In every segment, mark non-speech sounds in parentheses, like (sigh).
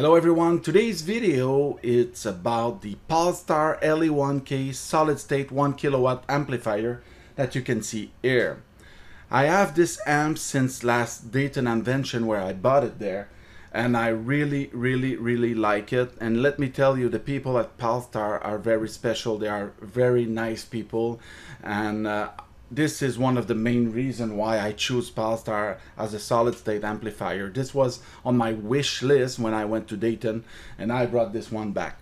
Hello everyone, today's video it's about the Palstar LA-1K solid state 1 kilowatt amplifier that you can see here. I have this amp since last Dayton Hamvention where I bought it there and I really really really like it. And let me tell you the people at Palstar are very special. They are very nice people and uh, this is one of the main reason why I choose Palstar as a solid state amplifier. This was on my wish list when I went to Dayton and I brought this one back.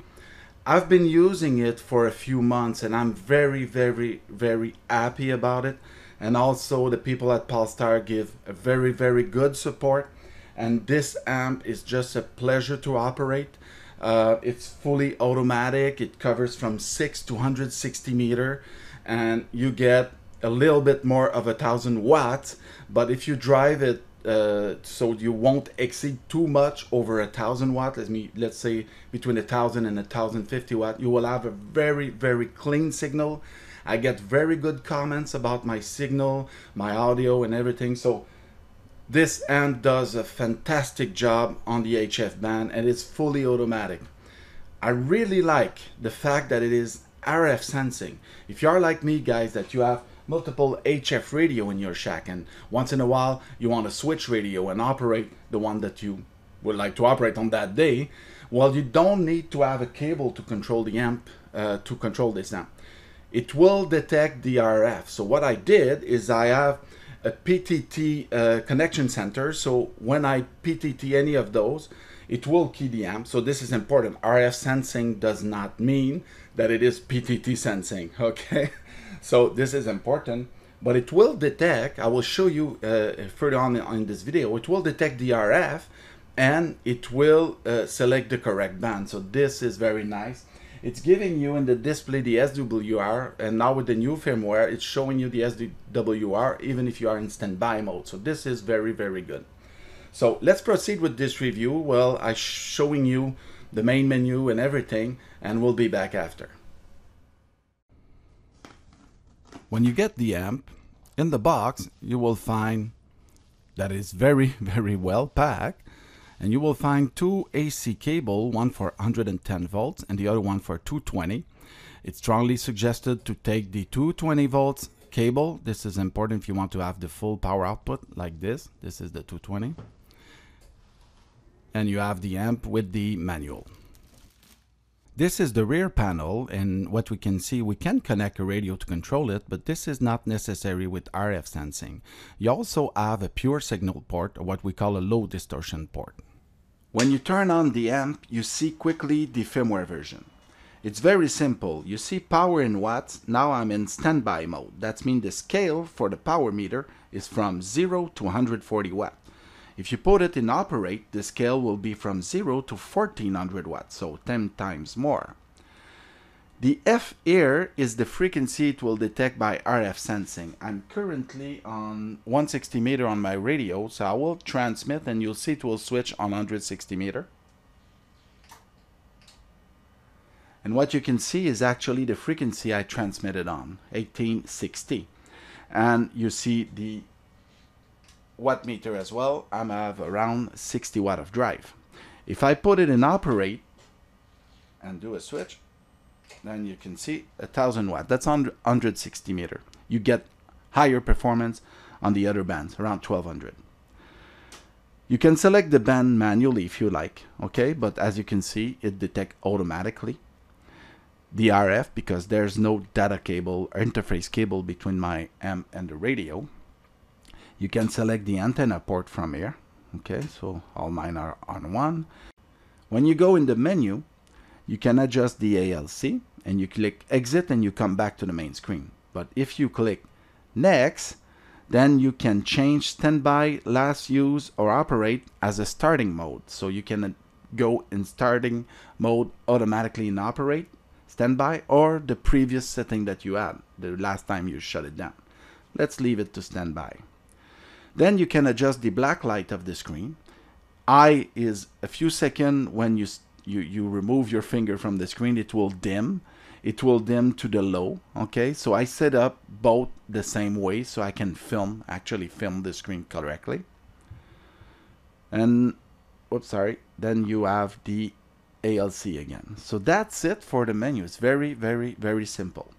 I've been using it for a few months and I'm very, very, very happy about it. And also the people at Palstar give a very, very good support. And this amp is just a pleasure to operate. Uh, it's fully automatic. It covers from 6 to 160 meter and you get a little bit more of a thousand watts but if you drive it uh, so you won't exceed too much over a thousand watt let me let's say between a thousand and a thousand fifty watt. You will have a very very clean signal. I get very good comments about my signal my audio and everything. So this amp does a fantastic job on the HF band and it's fully automatic. I really like the fact that it is RF sensing. If you are like me guys that you have multiple HF radio in your shack and once in a while you want to switch radio and operate the one that you would like to operate on that day, well you don't need to have a cable to control the amp, uh, to control this amp. It will detect the RF. So what I did is I have a PTT uh, connection center. So when I PTT any of those, it will key the amp. So this is important. RF sensing does not mean that it is PTT sensing, (laughs) okay? So this is important, but it will detect, I will show you uh, further on in this video, it will detect the RF and it will uh, select the correct band. So this is very nice. It's giving you in the display the SWR and now with the new firmware, it's showing you the SWR even if you are in standby mode. So this is very, very good. So let's proceed with this review. Well, I'm showing you the main menu and everything and we'll be back after. When you get the amp, in the box you will find that is very (laughs) very well packed and you will find two AC cable, one for 110 volts and the other one for 220. It's strongly suggested to take the 220 volts cable. This is important if you want to have the full power output like this. This is the 220. And you have the amp with the manual. This is the rear panel and what we can see, we can connect a radio to control it, but this is not necessary with RF sensing. You also have a pure signal port what we call a low distortion port. When you turn on the amp, you see quickly the firmware version. It's very simple. You see power in watts. Now I'm in standby mode. That means the scale for the power meter is from 0 to 140 watts. If you put it in operate, the scale will be from 0 to 1400 watts, so 10 times more. The F here is the frequency it will detect by RF sensing. I'm currently on 160 meter on my radio, so I will transmit and you'll see it will switch on 160 meter. And what you can see is actually the frequency I transmitted on, 1860. And you see the watt meter as well, I'm have around 60 watt of drive. If I put it in operate and do a switch, then you can see a thousand watt. That's 160 meter. You get higher performance on the other bands, around 1200. You can select the band manually if you like, okay? But as you can see, it detects automatically the RF because there's no data cable or interface cable between my amp and the radio you can select the antenna port from here okay so all mine are on one. When you go in the menu you can adjust the ALC and you click exit and you come back to the main screen. But if you click next then you can change standby last use or operate as a starting mode. So you can uh, go in starting mode automatically in operate standby or the previous setting that you had the last time you shut it down. Let's leave it to standby then you can adjust the black light of the screen. I is a few seconds when you, you, you remove your finger from the screen, it will dim. It will dim to the low, okay? So I set up both the same way so I can film, actually film the screen correctly. And oops sorry then you have the ALC again so that's it for the menu it's very very very simple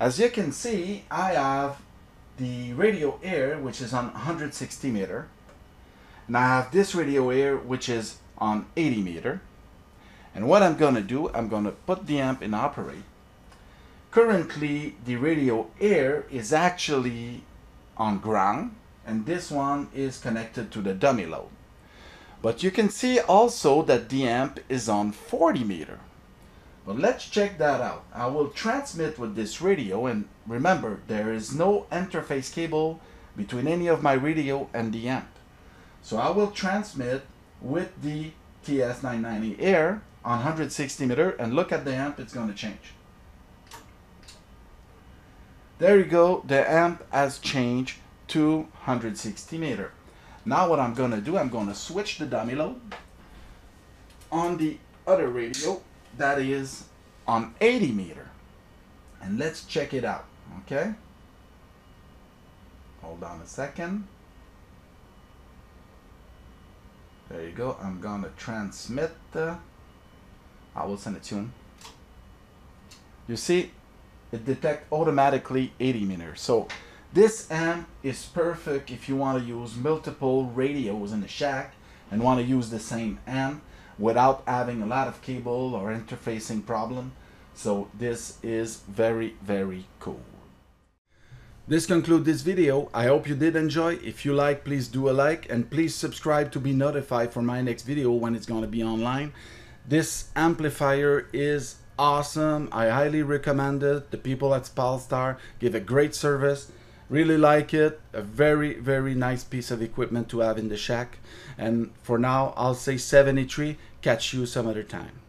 As you can see, I have the radio air, which is on 160 meter. And I have this radio air, which is on 80 meter. And what I'm going to do, I'm going to put the amp in operate. Currently, the radio air is actually on ground, and this one is connected to the dummy load. But you can see also that the amp is on 40 meter. But let's check that out. I will transmit with this radio and remember there is no interface cable between any of my radio and the amp. So I will transmit with the TS990 Air on 160 meter and look at the amp, it's going to change. There you go, the amp has changed to 160 meter. Now what I'm going to do, I'm going to switch the dummy load on the other radio that is on 80 meter. And let's check it out, okay? Hold on a second. There you go. I'm to transmit. I will send it to him. You see, it detects automatically 80 meters. So this amp is perfect if you want to use multiple radios in the shack and want to use the same amp without having a lot of cable or interfacing problem. So this is very, very cool. This concludes this video. I hope you did enjoy. If you like, please do a like and please subscribe to be notified for my next video when it's going to be online. This amplifier is awesome. I highly recommend it. The people at Palstar give a great service. Really like it. A very, very nice piece of equipment to have in the shack. And for now, I'll say 73. Catch you some other time.